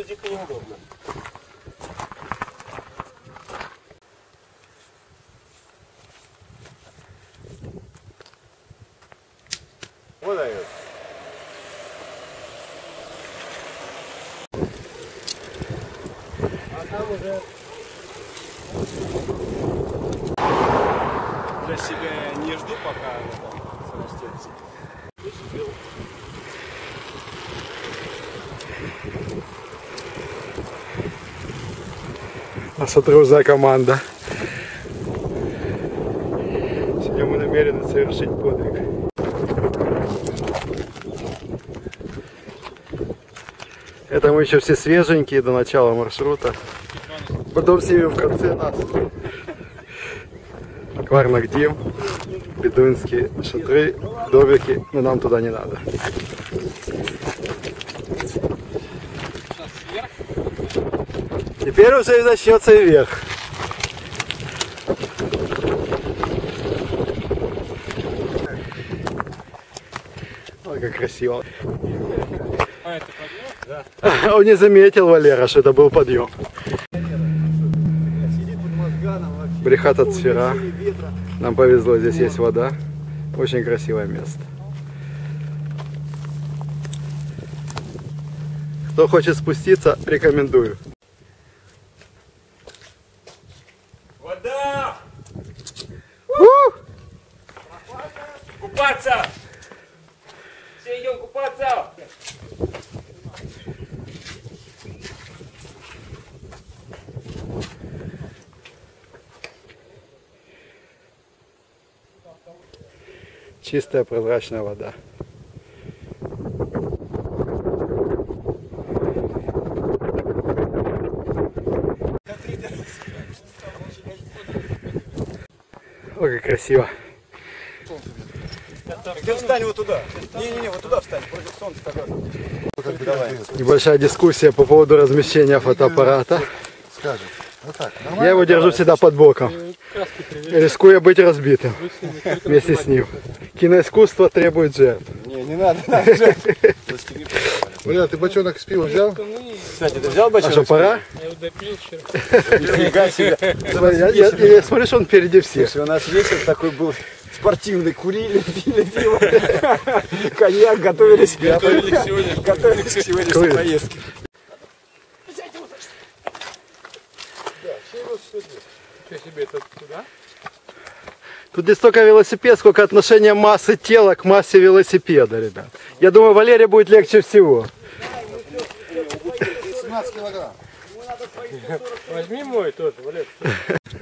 что дико неудобно. Вот дает. А там уже для себя я не жду, пока оно там срастется. Наша дружная команда. Сегодня мы намерены совершить подвиг. Это мы еще все свеженькие до начала маршрута. Потом снимем в конце нас. Кварнагдим, бедуинские шатры, домики, но нам туда не надо. Теперь уже начнется и вверх. Ой, как красиво. А это. Он не заметил, Валера, что это был подъем. Брехата Цфера. Нам повезло, здесь есть вода. Очень красивое место. Кто хочет спуститься, рекомендую. Вода! У! Купаться! Все идем купаться! Чистая прозрачная вода. Ой, как красиво. Ты встань вот туда. Не-не-не, вот туда встань, против солнца тогда. Давай. Небольшая дискуссия по поводу размещения фотоаппарата. Скажет. Вот так. Я его держу всегда под боком, рискуя быть разбитым вместе с ним. Киноискусство требует жертв. Не, не надо. надо же. Бля, ты бочонок с пивом взял? Кстати, ты взял А бочонок? что, пора? Нифига себе. Смотри, Я, я, я смотрю, что он впереди всех. У нас вечер такой был спортивный, курили, пили пиво, коньяк, готовились, готовились к сегодняшней, готовились к сегодняшней Курили. поездке. Тут не столько велосипед, сколько отношение массы тела к массе велосипеда, ребят. Я думаю, Валере будет легче всего. 17 килограмм. Возьми мой тоже, Валер.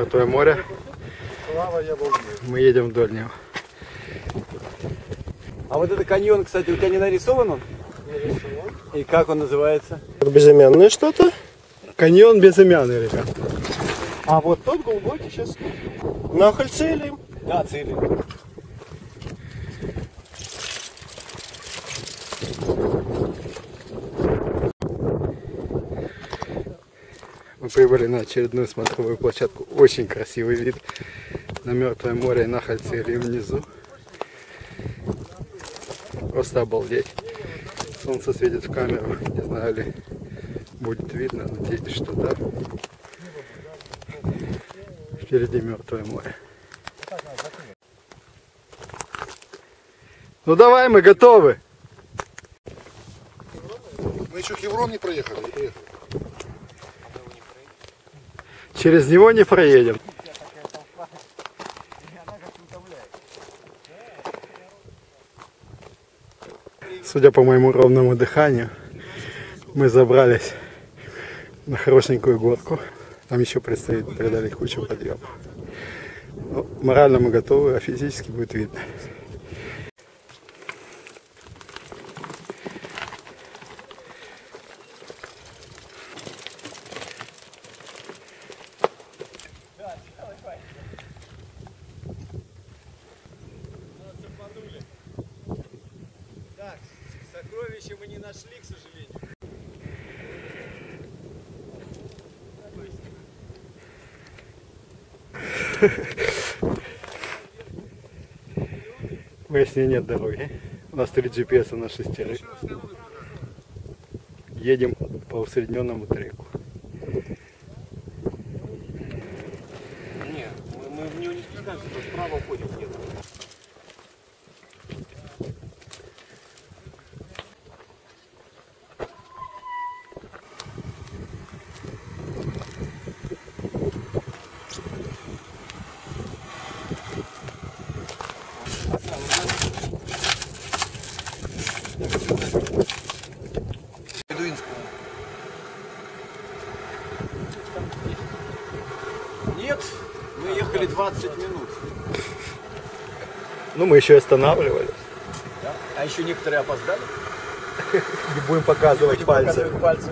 Мертвое море. Мы едем вдоль него. А вот это каньон, кстати, у тебя не нарисован он? И как он называется? Безымянное что-то? Каньон безымянный, ребят. А вот тот глубокий сейчас. Нахаль целим. Да, цели. Прибыли на очередную смотровую площадку. Очень красивый вид на Мертвое море и на Хальцере внизу. Просто обалдеть. Солнце светит в камеру. Не знаю ли будет видно. Надеюсь, что да. Впереди Мертвое море. Ну давай, мы готовы. Мы еще Хеврон не проехали. не проехали. Через него не проедем. Судя по моему ровному дыханию, мы забрались на хорошенькую горку. Там еще предстоит преодолеть кучу подъемов. Ну, морально мы готовы, а физически будет видно. Сокровища мы не нашли, к сожалению. Выяснение нет дороги. У нас три GPS на шестерых. Едем по усредненному треку. Не, мы, мы в него не спускаемся, тут вправо уходим где-то. Нет, мы ехали 20 минут. Ну, мы еще и останавливались. Да? А еще некоторые опоздали. Не будем показывать пальцы. Пальцы.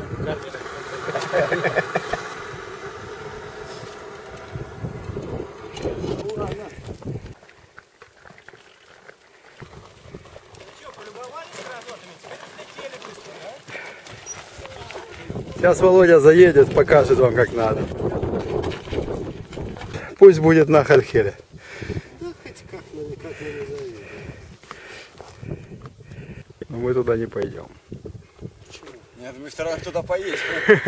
Сейчас Володя заедет, покажет вам, как надо. Пусть будет на Хальхере. Но мы туда не пойдем. Нет, мы все равно туда поедем.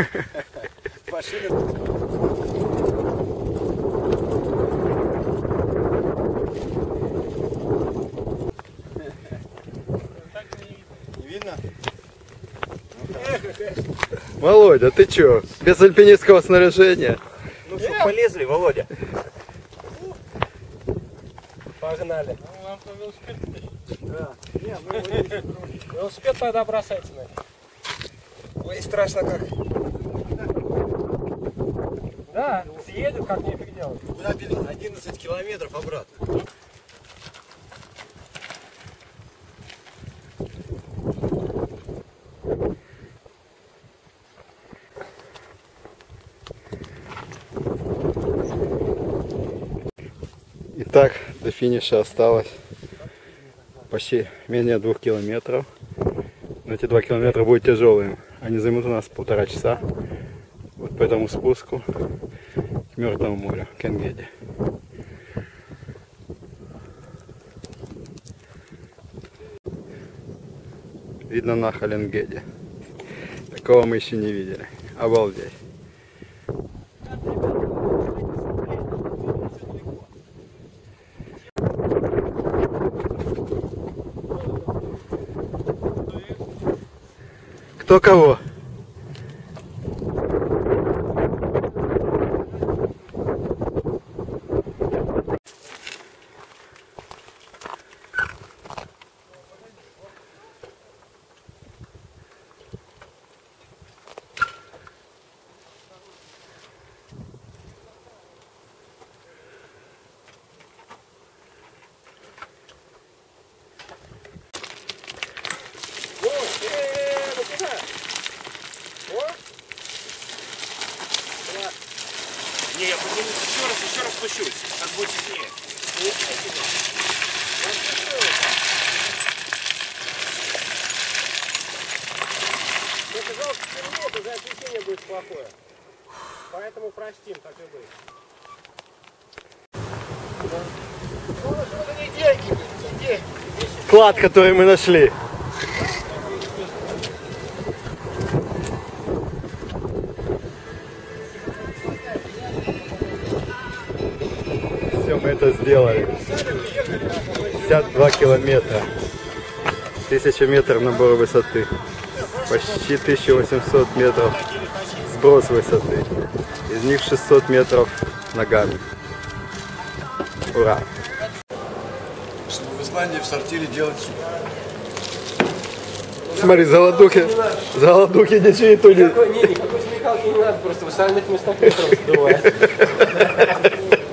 Видно? Володя, ты чё? Без альпинистского снаряжения? Ну полезли, Володя? Погнали. Велосипед тогда бросайте нафиг. Ой, страшно как. Да, съедет, как нефиг делать. Куда били? 11 километров обратно. Итак, до финиша осталось почти менее двух километров. Но эти два километра будут тяжелыми. Они займут у нас полтора часа. Вот по этому спуску к Мертвому морю, к Энгеде. Видно на Халенгеде. Такого мы еще не видели. Обалдеть. Кто кого? Спущусь. Как будет сильнее. Если жалко сильнее, то за освещение будет плохое. Поэтому простим, так и быть. Клад, который мы нашли. Мы это сделали. 52 километра. 1000 метров набор высоты. Почти 1800 метров сброс высоты. Из них 600 метров ногами. Ура! Чтобы в Исландии в сортире делать. Смотри, голодухи, голодухи ничего не то не... Не, никакой смекалки не надо, просто в остальных местах ветром сдувает.